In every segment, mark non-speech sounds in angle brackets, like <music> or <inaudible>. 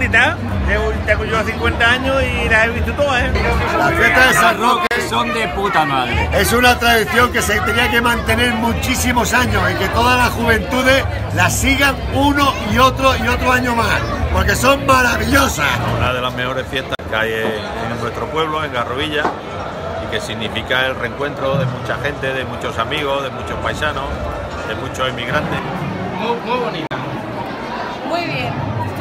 bonitas. Tengo yo 50 años y las he visto todas, ¿eh? Las fiestas de San Roque son de puta madre. Es una tradición que se tenía que mantener muchísimos años y que todas las juventudes las sigan uno y otro y otro año más, porque son maravillosas. Una de las mejores fiestas que hay en nuestro pueblo, en Garrovilla, y que significa el reencuentro de mucha gente, de muchos amigos, de muchos paisanos, de muchos inmigrantes. Muy, muy bonita. Muy bien.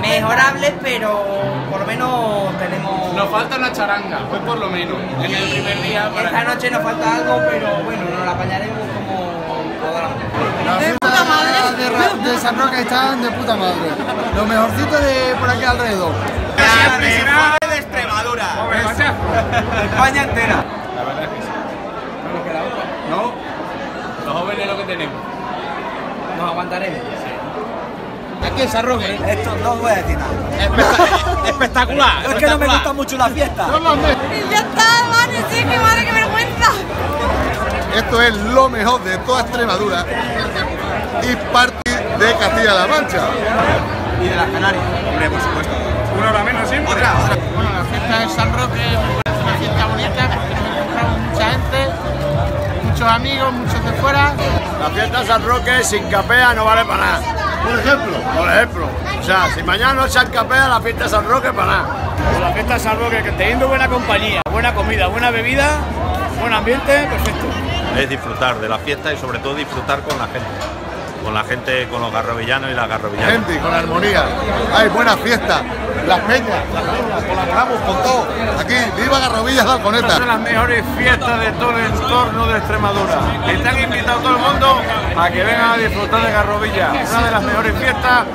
Mejorables, pero por lo menos tenemos... Nos falta una charanga, hoy por lo menos, en el primer día. Para... Esta noche nos falta algo, pero bueno, nos la apañaremos como toda la De puta madre. De, de San Roque están de puta madre. Lo mejorcito de por aquí alrededor. La principal de Extremadura. España entera. La verdad es que sí. ¿No? Los jóvenes lo que tenemos. Nos aguantaremos. Aquí en San Roque. Esto no voy a decir nada. <laughs> espectacular. Es que no me gusta mucho la fiesta. Y ya está, madre, sí, qué madre, qué vergüenza. Esto es lo mejor de toda Extremadura y parte de Castilla-La Mancha. Y de las Canarias. Hombre, por supuesto. Una hora menos, ¿sí? Otra, otra. Bueno, la fiesta de San Roque me parece una fiesta bonita porque nos encontramos mucha gente, muchos amigos, muchos de fuera. La fiesta de San Roque sin capea no vale para nada. Por ejemplo. Por ejemplo. O sea, si mañana no echan capea, la fiesta de San Roque para nada. La fiesta de San Roque, que teniendo buena compañía, buena comida, buena bebida, buen ambiente, perfecto. Es disfrutar de la fiesta y sobre todo disfrutar con la gente. Con la gente, con los garrovillanos y las garrovillanas. Gente y con armonía. Hay buena fiesta. Las peñas, las peñas, colaboramos con todo. Aquí, viva Garrovillas de Alconeta. Estas son las mejores fiestas de todo el entorno de Extremadura. Están invitados todo el mundo a que vengan a disfrutar de Garrovilla. Una de las mejores fiestas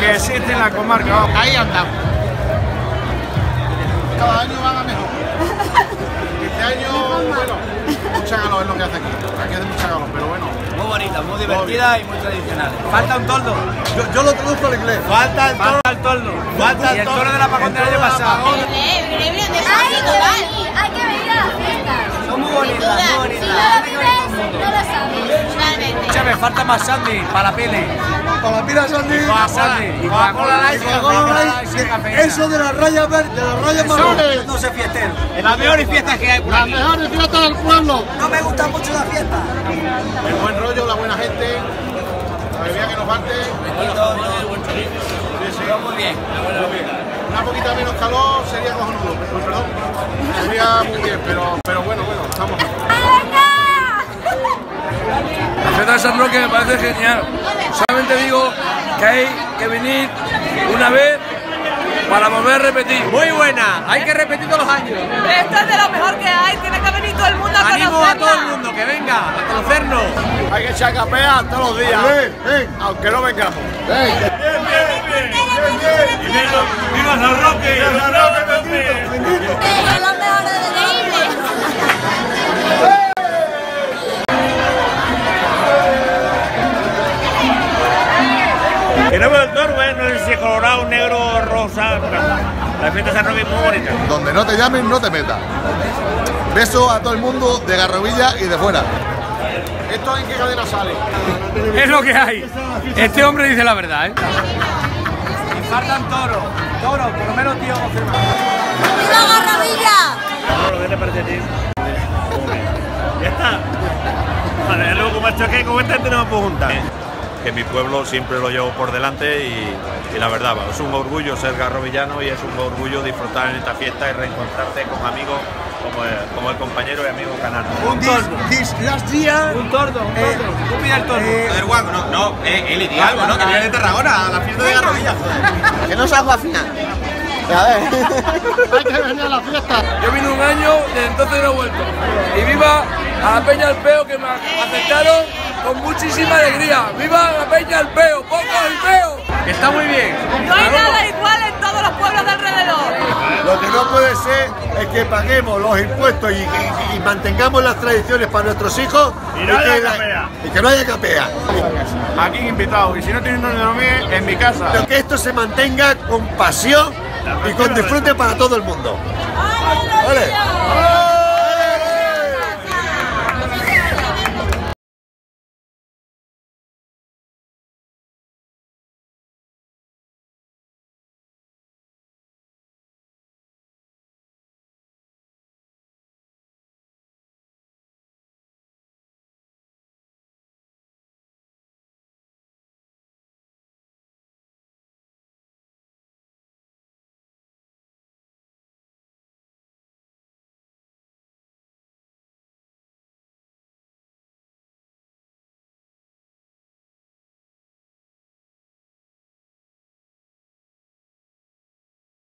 que existe en la comarca. Ahí andamos. Cada año van a mejor. Este año, bueno, mucha calor es lo que hace aquí. Aquí hace mucha calor, pero bueno. Muy bonita, muy divertida y muy tradicional. Falta un toldo. Yo, yo lo traduzco al inglés. Falta el toro. Falta el toldo. Falta el toro de la pagón del año pasado. Hay que venir a la fiesta. Falta más Sandy para la pele. Para la pila Sandy. Para Sandy. Y Coca-Cola Light. Light. Eso de las rayas verdes, de las rayas marrones. No se fiestero. Las mejores fiestas que hay por Las mejores fiestas del pueblo. No me gusta mucho la fiesta. El buen rollo, la buena gente, la bebida que nos falte. Muy bien. Una poquita menos calor sería cojonudo, perdón. Sería muy bien, pero, pero bueno, bueno, estamos. San Roque me parece genial. Solamente digo que hay que venir una vez para volver a repetir. Muy buena. Hay que repetir todos los años. Esto es de lo mejor que hay. Tiene que venir todo el mundo a Animo a todo el mundo que venga a conocernos. Hay que echar capea todos los días. Aunque no vengamos. ¡Viva San Roque! Veo el toro, ¿eh? No sé si es colorado, negro, rosa. pero La fiesta de San Roque es muy bonita. Donde no te llamen, no te metas. Beso a todo el mundo de Garrovilla y de fuera. ¿Esto en qué cadena sale? Es lo que hay. Este hombre dice la verdad, ¿eh? Y faltan toros. Toros, por lo menos tío. ¡Viva Garravilla! ¿Qué te parece a ti? Ya está. Vale, luego como esto es que como esta gente no me puedo juntar. Que mi pueblo siempre lo llevo por delante y, y la verdad, va, es un orgullo ser garrovillano y es un orgullo disfrutar en esta fiesta y reencontrarte con amigos como el, como el compañero y amigo Canano. Un tordo. last year. Un tordo, un tordo. Pide el tordo. Joder, guapo, no, no, eh, Eli, di algo, ¿no? Que viene de Tarragona a la fiesta de Garrovilla. Que no salgo al final. <laughs> Hay que venir a la fiesta. Yo vine un año, desde entonces no he vuelto. Y viva a la Peña del Peo que me aceptaron con muchísima alegría. ¡Viva la Peña del Peo! ¡Poco el Peo! Está muy bien. No hay nada igual en todos los pueblos de alrededor. Lo que no puede ser es que paguemos los impuestos y, y- y mantengamos las tradiciones para nuestros hijos Y no que, la- capea. y que no haya capea. Aquí invitado. Y si no tienen donde dormir, en mi casa. Pero que esto se mantenga con pasión y con disfrute para todo el mundo. ¡Ay, Vale.